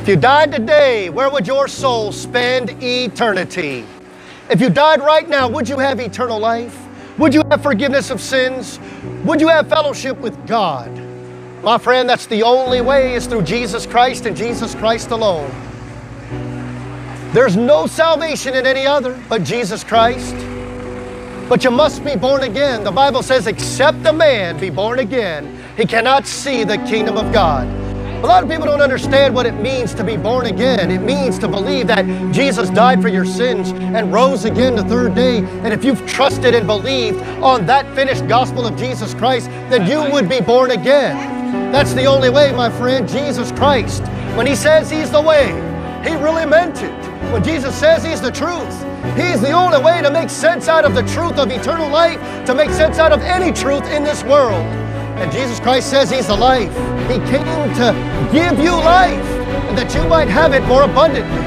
If you died today, where would your soul spend eternity? If you died right now, would you have eternal life? Would you have forgiveness of sins? Would you have fellowship with God? My friend, that's the only way is through Jesus Christ and Jesus Christ alone. There's no salvation in any other but Jesus Christ. But you must be born again. The Bible says, except a man be born again, he cannot see the kingdom of God. A lot of people don't understand what it means to be born again. It means to believe that Jesus died for your sins and rose again the third day. And if you've trusted and believed on that finished gospel of Jesus Christ, then you would be born again. That's the only way, my friend, Jesus Christ. When he says he's the way, he really meant it. When Jesus says he's the truth, he's the only way to make sense out of the truth of eternal life, to make sense out of any truth in this world. And Jesus Christ says He's the life. He came to give you life and that you might have it more abundantly.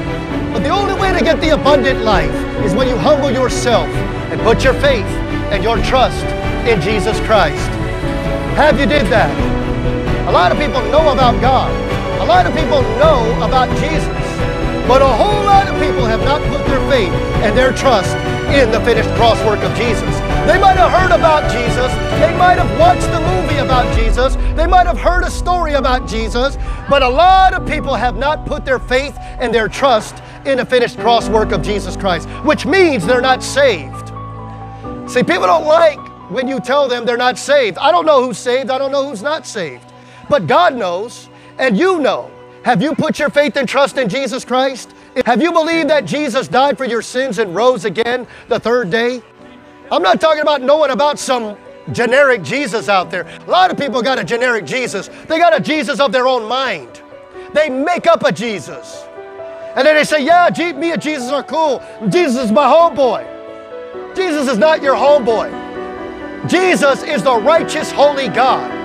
But the only way to get the abundant life is when you humble yourself and put your faith and your trust in Jesus Christ. Have you did that? A lot of people know about God. A lot of people know about Jesus. But a whole lot people have not put their faith and their trust in the finished cross work of Jesus. They might have heard about Jesus. They might have watched the movie about Jesus. They might have heard a story about Jesus. But a lot of people have not put their faith and their trust in the finished cross work of Jesus Christ, which means they're not saved. See, people don't like when you tell them they're not saved. I don't know who's saved, I don't know who's not saved. But God knows, and you know. Have you put your faith and trust in Jesus Christ? Have you believed that Jesus died for your sins and rose again the third day? I'm not talking about knowing about some generic Jesus out there. A lot of people got a generic Jesus. They got a Jesus of their own mind. They make up a Jesus. And then they say, yeah, me and Jesus are cool. Jesus is my homeboy. Jesus is not your homeboy. Jesus is the righteous, holy God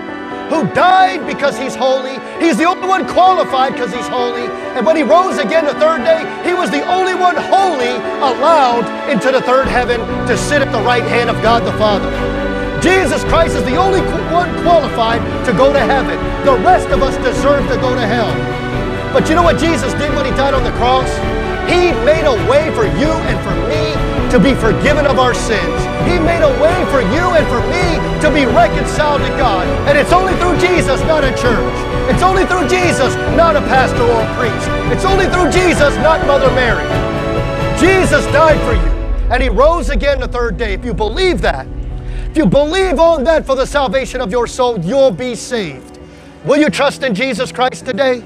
who died because he's holy. He's the only one qualified because he's holy. And when he rose again the third day, allowed into the third heaven to sit at the right hand of God the Father. Jesus Christ is the only one qualified to go to heaven. The rest of us deserve to go to hell. But you know what Jesus did when he died on the cross? He made a way for you and for me to be forgiven of our sins. He made a way for you and for me to be reconciled to God. And it's only through Jesus, not a church. It's only through Jesus, not a pastor or a priest. It's only through Jesus, not Mother Mary. Jesus died for you, and He rose again the third day. If you believe that, if you believe on that for the salvation of your soul, you'll be saved. Will you trust in Jesus Christ today?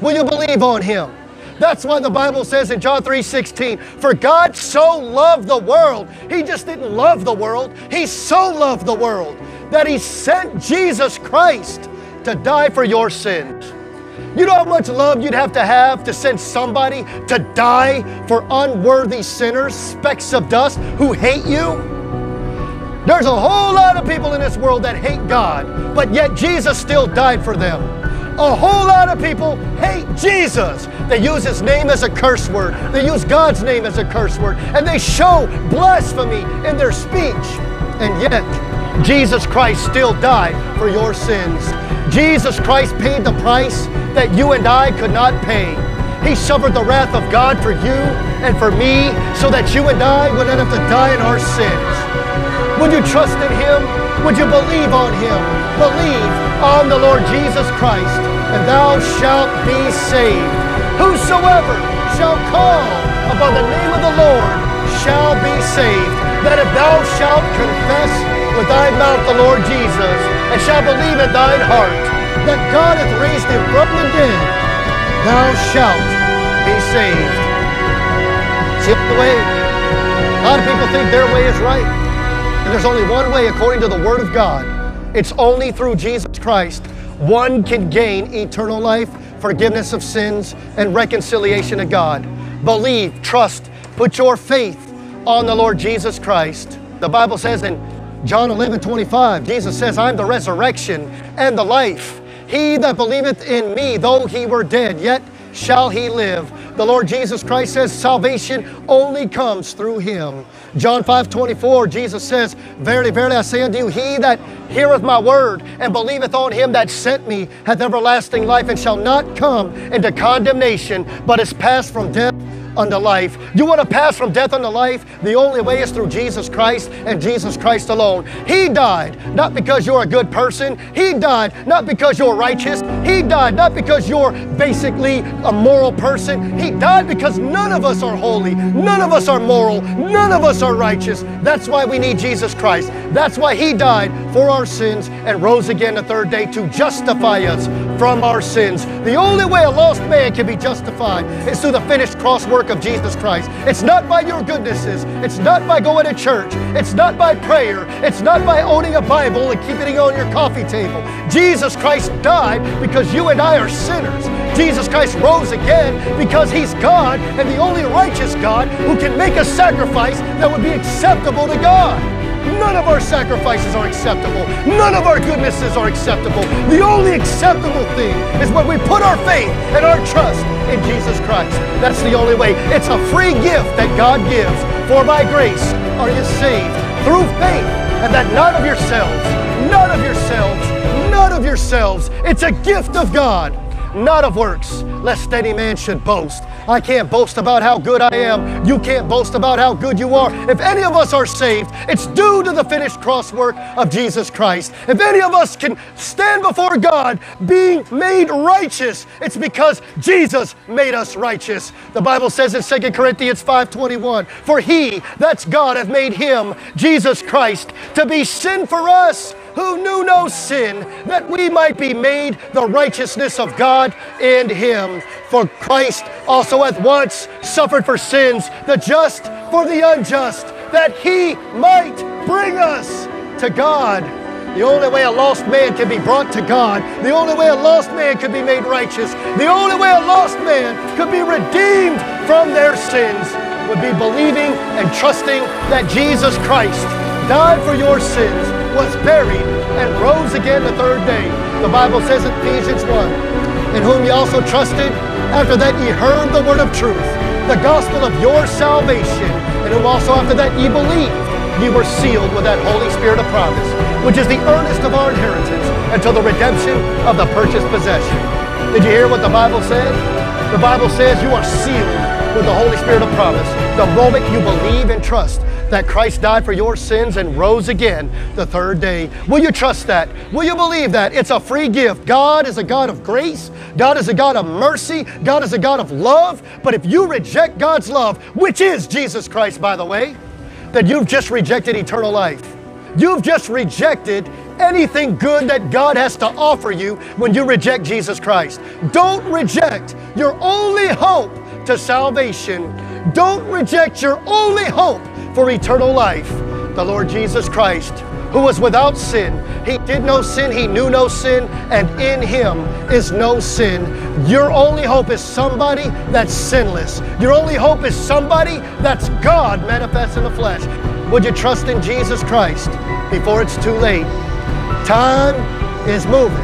Will you believe on Him? That's why the Bible says in John 3:16, "For God so loved the world, he just didn't love the world, he so loved the world that he sent Jesus Christ to die for your sins." You know how much love you'd have to have to send somebody to die for unworthy sinners, specks of dust who hate you? There's a whole lot of people in this world that hate God, but yet Jesus still died for them. A whole lot of people hate Jesus. They use his name as a curse word. They use God's name as a curse word. And they show blasphemy in their speech. And yet, Jesus Christ still died for your sins. Jesus Christ paid the price that you and I could not pay. He suffered the wrath of God for you and for me so that you and I would not have to die in our sins. Would you trust in Him? Would you believe on Him? Believe on the Lord Jesus Christ and thou shalt be saved. Whosoever shall call upon the name of the Lord shall be saved. That if thou shalt confess with thy mouth the Lord Jesus, and shalt believe in thine heart that God hath raised him from the dead, thou shalt be saved. See the way? A lot of people think their way is right. And there's only one way according to the Word of God. It's only through Jesus Christ one can gain eternal life, forgiveness of sins, and reconciliation to God. Believe, trust, put your faith on the Lord Jesus Christ. The Bible says in John 11 25, Jesus says, I'm the resurrection and the life. He that believeth in me, though he were dead, yet shall he live. The Lord Jesus Christ says salvation only comes through him. John 5 24, Jesus says, Verily, verily, I say unto you, he that heareth my word and believeth on him that sent me hath everlasting life and shall not come into condemnation, but is passed from death unto life. You want to pass from death unto life? The only way is through Jesus Christ and Jesus Christ alone. He died not because you're a good person. He died not because you're righteous. He died not because you're basically a moral person. He died because none of us are holy. None of us are moral. None of us are righteous. That's why we need Jesus Christ. That's why He died for our sins and rose again the third day to justify us from our sins. The only way a lost man can be justified is through the finished cross work of Jesus Christ. It's not by your goodnesses. It's not by going to church. It's not by prayer. It's not by owning a Bible and keeping it on your coffee table. Jesus Christ died because you and I are sinners. Jesus Christ rose again because He's God and the only righteous God who can make a sacrifice that would be acceptable to God. None of our sacrifices are acceptable. None of our goodnesses are acceptable. The only acceptable thing is when we put our faith and our trust in Jesus Christ. That's the only way. It's a free gift that God gives. For by grace are you saved through faith, and that not of yourselves, not of yourselves, not of yourselves. It's a gift of God not of works, lest any man should boast. I can't boast about how good I am. You can't boast about how good you are. If any of us are saved, it's due to the finished cross work of Jesus Christ. If any of us can stand before God being made righteous, it's because Jesus made us righteous. The Bible says in 2 Corinthians 5:21, "For he, that's God, hath made him, Jesus Christ, to be sin for us." Who knew no sin, that we might be made the righteousness of God in him. For Christ also hath once suffered for sins, the just for the unjust, that he might bring us to God. The only way a lost man can be brought to God, the only way a lost man could be made righteous, the only way a lost man could be redeemed from their sins would be believing and trusting that Jesus Christ died for your sins, was buried, and rose again the third day. The Bible says in Ephesians 1, in whom ye also trusted, after that ye heard the word of truth, the gospel of your salvation, and whom also after that ye believed, ye were sealed with that Holy Spirit of promise, which is the earnest of our inheritance until the redemption of the purchased possession. Did you hear what the Bible said? The Bible says you are sealed with the Holy Spirit of promise the moment you believe and trust that Christ died for your sins and rose again the third day. Will you trust that? Will you believe that? It's a free gift. God is a God of grace. God is a God of mercy. God is a God of love. But if you reject God's love, which is Jesus Christ, by the way, then you've just rejected eternal life. You've just rejected anything good that God has to offer you when you reject Jesus Christ. Don't reject your only hope to salvation. Don't reject your only hope for eternal life, the Lord Jesus Christ, who was without sin. He did no sin, he knew no sin, and in him is no sin. Your only hope is somebody that's sinless. Your only hope is somebody that's God manifest in the flesh. Would you trust in Jesus Christ before it's too late? Time is moving.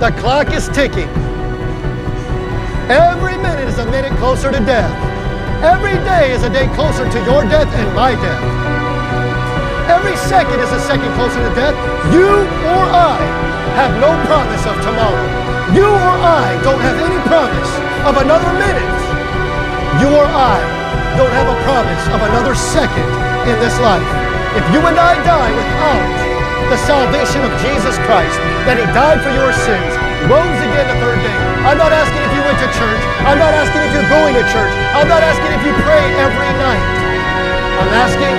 The clock is ticking. Every minute is a minute closer to death. Every day is a day closer to your death and my death. Every second is a second closer to death. You or I have no promise of tomorrow. You or I don't have any promise of another minute. You or I don't have a promise of another second in this life. If you and I die without the salvation of Jesus Christ, that He died for your sins, rose again the third day. I'm not asking if you went to church. I'm not asking if you're going to church. I'm not asking if you pray every night. I'm asking,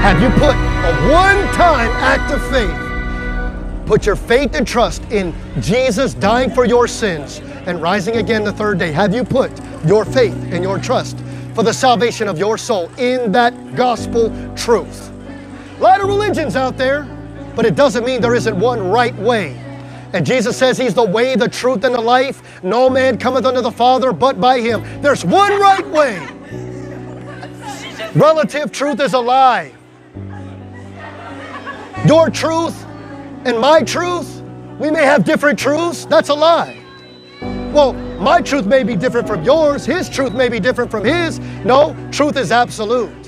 have you put a one-time act of faith? Put your faith and trust in Jesus dying for your sins and rising again the third day. Have you put your faith and your trust for the salvation of your soul in that gospel truth? A lot of religions out there, but it doesn't mean there isn't one right way and Jesus says He's the way, the truth, and the life. No man cometh unto the Father but by Him. There's one right way. Relative truth is a lie. Your truth and my truth, we may have different truths. That's a lie. well, my truth may be different from yours, his truth may be different from his. No, truth is absolute.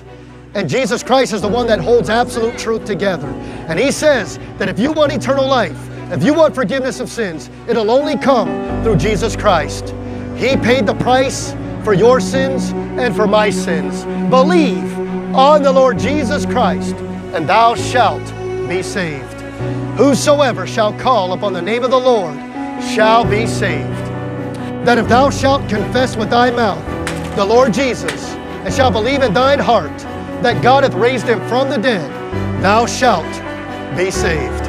And Jesus Christ is the one that holds absolute truth together. And he says that if you want eternal life, if you want forgiveness of sins, it'll only come through Jesus Christ. He paid the price for your sins and for my sins. Believe on the Lord Jesus Christ, and thou shalt be saved. Whosoever shall call upon the name of the Lord shall be saved. That if thou shalt confess with thy mouth the Lord Jesus, and shalt believe in thine heart that God hath raised him from the dead, thou shalt be saved.